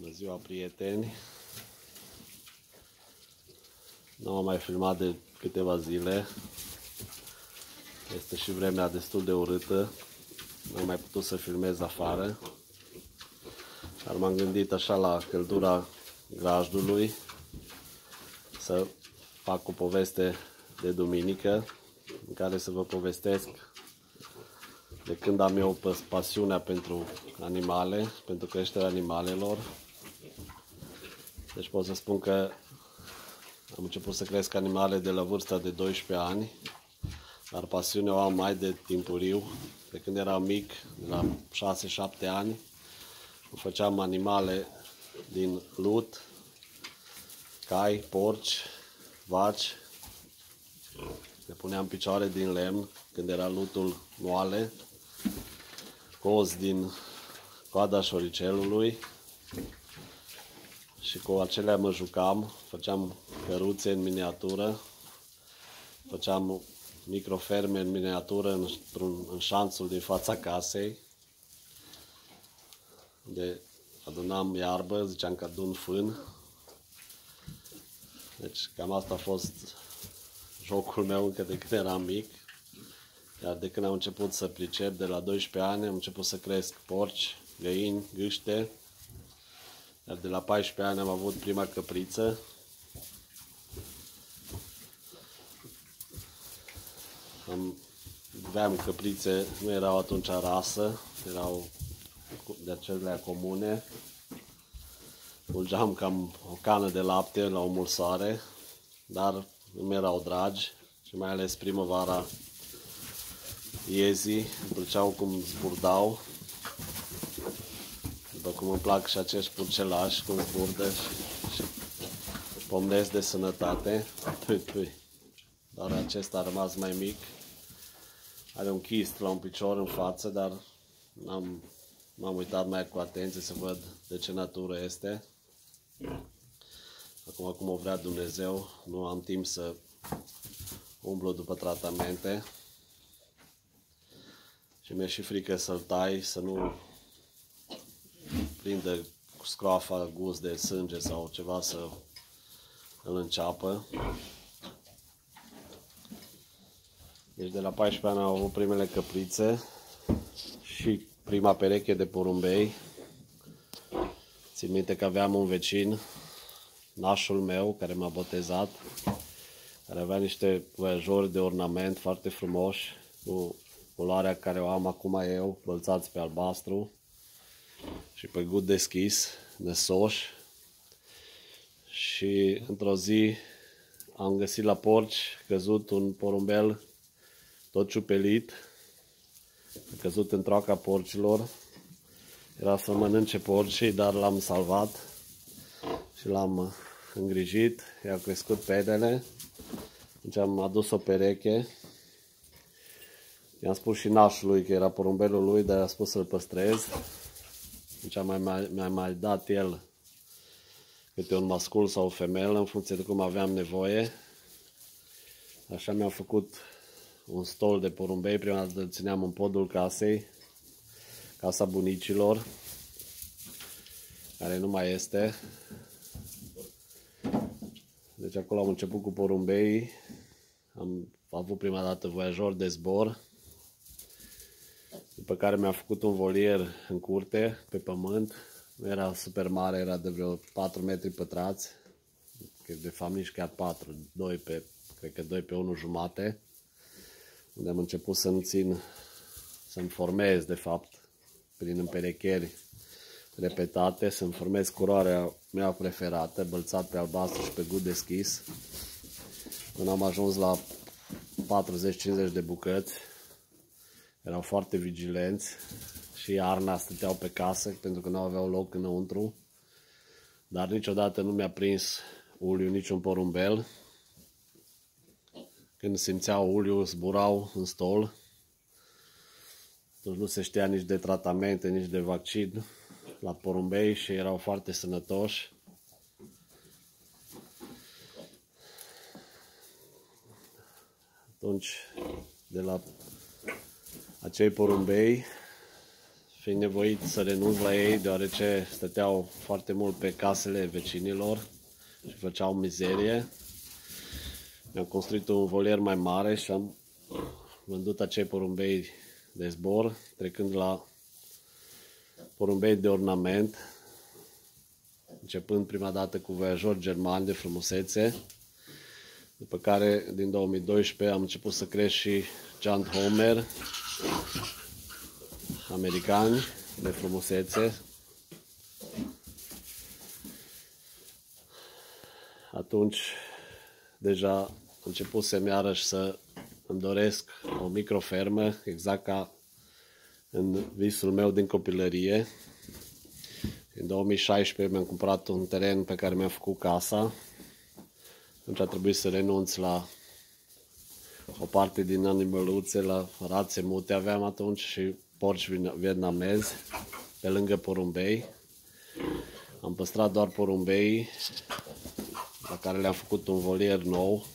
Bună ziua, prieteni! Nu am mai filmat de câteva zile. Este și vremea destul de urâtă. Nu am mai putut să filmez afară. Dar m-am gândit așa la căldura grajdului să fac o poveste de duminică în care să vă povestesc de când am eu pasiunea pentru animale, pentru creșterea animalelor. Deci pot să spun că am început să cresc animale de la vârsta de 12 ani, dar pasiunea o am mai de timpuriu. De când eram mic, de la 6-7 ani, făceam animale din lut, cai, porci, vaci. Le puneam picioare din lemn când era lutul moale scos din coada șoricelului și cu acelea mă jucam, făceam căruțe în miniatură, făceam microferme în miniatură în, în șanțul din fața casei, unde adunam iarbă, ziceam că adun fân. Deci cam asta a fost jocul meu încă de când eram mic. Iar de când am început să pricep, de la 12 ani, am început să cresc porci, găini, gâște. Iar de la 14 ani am avut prima căpriță. Am, aveam căprițe, nu erau atunci rasă, erau de acelea comune. Mulgeam cam o cană de lapte la o mulsoare, dar nu erau dragi și mai ales primăvara iezii, îmi plăceau cum zburdau. După cum îmi plac și acești purcelași, cum zburdă și, și pomnesc de sănătate. Pui, pui. Dar acesta a rămas mai mic. Are un chist la un picior în față, dar am m-am uitat mai cu atenție să văd de ce natură este. Acum, cum o vrea Dumnezeu, nu am timp să umblu după tratamente. Și mi-e și frică să-l tai, să nu prindă cu scroafa gust de sânge sau ceva să îl înceapă. Deci de la 14 ani am avut primele căprițe și prima pereche de porumbei. Țin minte că aveam un vecin, nașul meu, care m-a botezat, care avea niște voiajori de ornament foarte frumoși, cu culoarea care o am acum eu, bălțați pe albastru și pe gud deschis, nesoși. Și într-o zi am găsit la porci căzut un porumbel tot ciupelit, a căzut în troaca porcilor. Era să mănânce porcii, dar l-am salvat și l-am îngrijit, i-au crescut pedele. Deci am adus o pereche I-am spus și nașului că era porumbelul lui, dar a spus să-l păstrez. Deci mi-a mai, mai, mai dat el câte un mascul sau o femelă în funcție de cum aveam nevoie. Așa mi-am făcut un stol de porumbei. Prima dată îl țineam în podul casei, casa bunicilor, care nu mai este. Deci acolo am început cu porumbei. Am avut prima dată voiajor de zbor după care mi-am făcut un volier în curte, pe pământ. Nu era super mare, era de vreo 4 metri pătrați. De fapt nici chiar 4, 2 pe, cred că 2 pe 1 jumate. Unde am început să-mi țin, să-mi formez de fapt, prin împerecheri repetate, să-mi formez curoarea mea preferată, bălțat pe albastru și pe gud deschis. Până am ajuns la 40-50 de bucăți, erau foarte vigilenți și iarna stăteau pe casă pentru că nu aveau loc înăuntru. Dar niciodată nu mi-a prins uliu niciun porumbel. Când simțeau uliu, zburau în stol. Deci nu se știa nici de tratamente, nici de vaccin la porumbei și erau foarte sănătoși. Atunci, de la acei porumbei fi nevoit să renunț la ei, deoarece stăteau foarte mult pe casele vecinilor și făceau mizerie. Mi-am construit un volier mai mare și am vândut acei porumbei de zbor, trecând la porumbei de ornament, începând prima dată cu voiajori germani de frumusețe, după care din 2012 am început să cresc și John Homer, americani de frumusețe. Atunci deja început să iarăși să îmi doresc o microfermă, exact ca în visul meu din copilărie. În 2016 mi-am cumpărat un teren pe care mi-am făcut casa. Atunci a trebuit să renunț la o parte din animăluțe, la rațe mute aveam atunci și porci vietnamezi pe lângă porumbei. Am păstrat doar porumbei la care le-am făcut un volier nou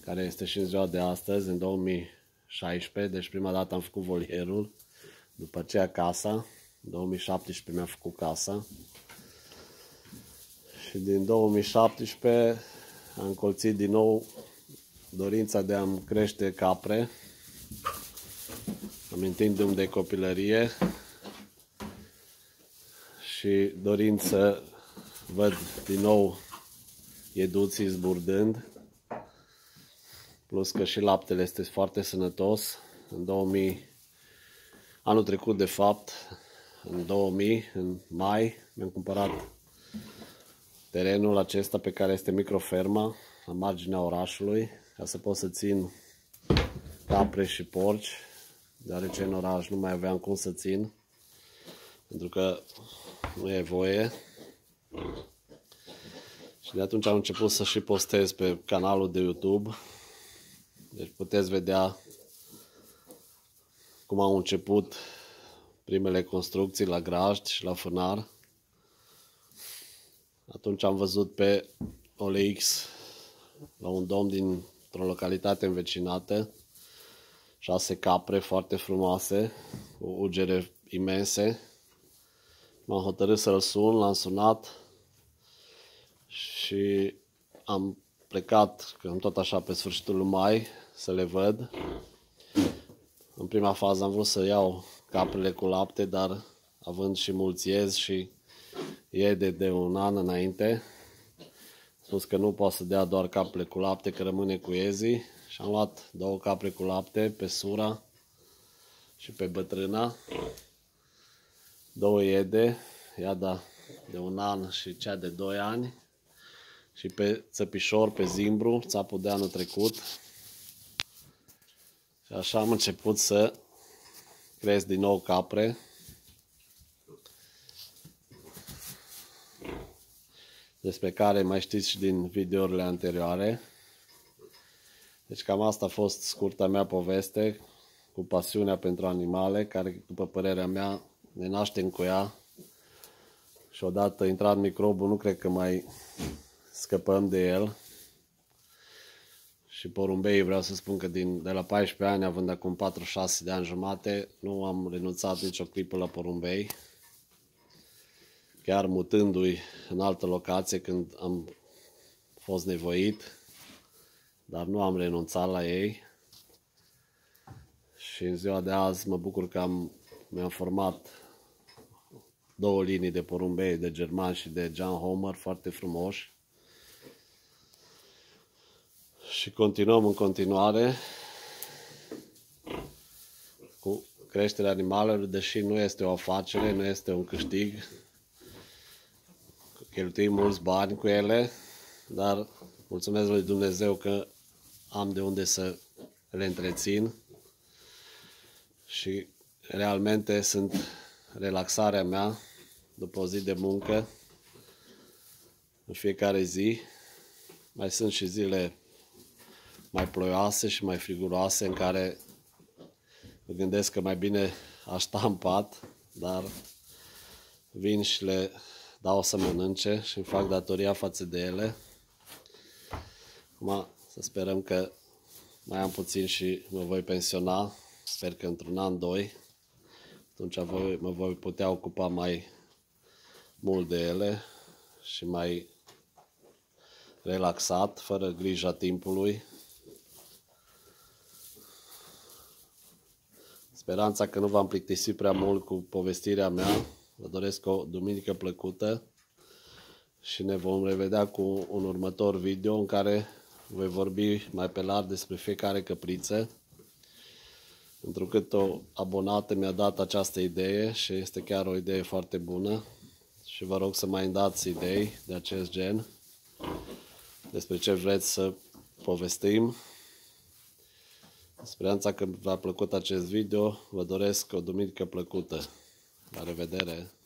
care este și în ziua de astăzi, în 2016, deci prima dată am făcut volierul, după aceea casa, în 2017 mi-am făcut casa și din 2017 am colțit din nou dorința de a-mi crește capre, amintindu-mi de copilărie și dorind să văd din nou eduții zburdând Plus că și laptele este foarte sănătos. În 2000, anul trecut de fapt, în 2000, în mai, mi-am cumpărat terenul acesta pe care este microferma, la marginea orașului, ca să pot să țin capre și porci, deoarece în oraș nu mai aveam cum să țin, pentru că nu e voie. Și de atunci am început să și postez pe canalul de YouTube deci puteți vedea cum au început primele construcții la grajd și la fânar. Atunci am văzut pe OLX la un domn dintr-o localitate învecinată șase capre foarte frumoase cu ugere imense. M-am hotărât să-l sun, l-am sunat și am plecat, cam tot așa pe sfârșitul mai, să le văd. În prima fază am vrut să iau caprele cu lapte, dar având și mulți iezi și iede de un an înainte, spus că nu poate să dea doar caprele cu lapte, că rămâne cu iezii și am luat două capre cu lapte pe sura și pe bătrâna, două iede, iada de un an și cea de doi ani. Și pe țăpișor, pe zimbru, țapul de anul trecut, și așa am început să cresc din nou capre. Despre care mai știți și din videourile anterioare. Deci cam asta a fost scurta mea poveste cu pasiunea pentru animale, care după părerea mea ne naștem cu ea și odată intrat microbul nu cred că mai scăpăm de el și porumbei vreau să spun că din, de la 14 ani, având acum 46 de ani jumate, nu am renunțat nicio clipă la porumbei. Chiar mutându-i în altă locație când am fost nevoit, dar nu am renunțat la ei. Și în ziua de azi mă bucur că am, mi-am format două linii de porumbei, de german și de John Homer, foarte frumoși și continuăm în continuare cu creșterea animalelor, deși nu este o afacere, nu este un câștig. Cheltuim mulți bani cu ele, dar mulțumesc lui Dumnezeu că am de unde să le întrețin și realmente sunt relaxarea mea după o zi de muncă în fiecare zi. Mai sunt și zile mai ploioase și mai friguroase în care mă gândesc că mai bine aș sta în pat, dar vin și le dau să mănânce și îmi fac datoria față de ele. Acum să sperăm că mai am puțin și mă voi pensiona, sper că într-un an, doi, atunci voi, mă voi putea ocupa mai mult de ele și mai relaxat, fără grija timpului. Speranța că nu v-am plictisit prea mult cu povestirea mea. Vă doresc o duminică plăcută și ne vom revedea cu un următor video în care voi vorbi mai pe larg despre fiecare căpriță. Întrucât o abonată mi-a dat această idee și este chiar o idee foarte bună și vă rog să mai dați idei de acest gen despre ce vreți să povestim. Speranța că v-a plăcut acest video, vă doresc o duminică plăcută. La revedere!